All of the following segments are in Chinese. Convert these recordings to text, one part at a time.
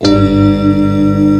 Identity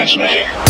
transmitting.